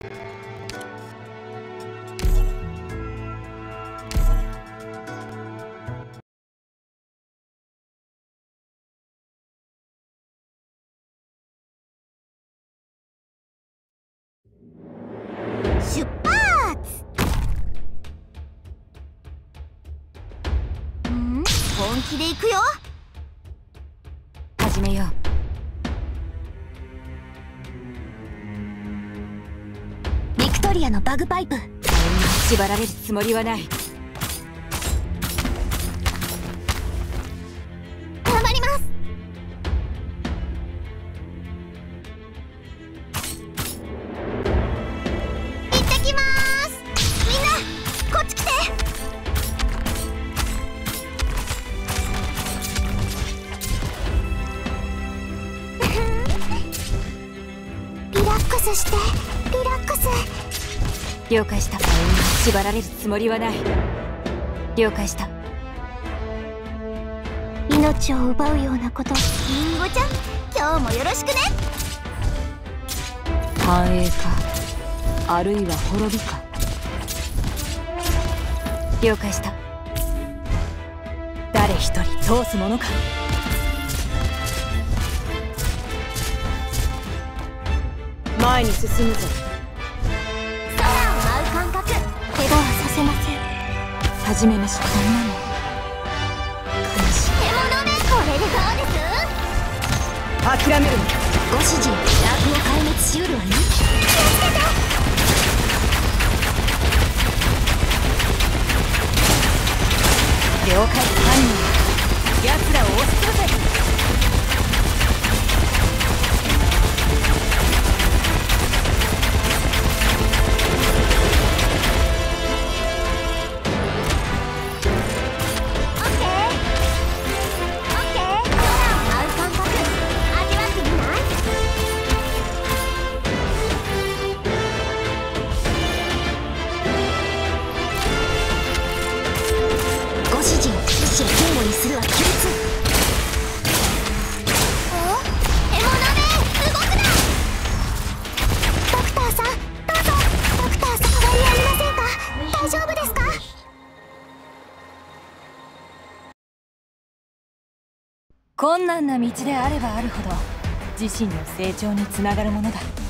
本気で行くよ。始めよビリアのバグパイプ。う縛られるつもりはない。頑張ります。行ってきます。みんなこっち来て。リラックスして。リラックス了解した。縛られるつもりはない。了解した。命を奪うようなことリンゴちゃん。今日もよろしくね。繁栄か。あるいは滅びか。了解した。誰一人通すものか。前に進むぞせません。始めましょうこんなの。悲しい。獣めこれでどうです諦めるなご主人ラークを壊滅しうるわね困難な道であればあるほど自身の成長につながるものだ。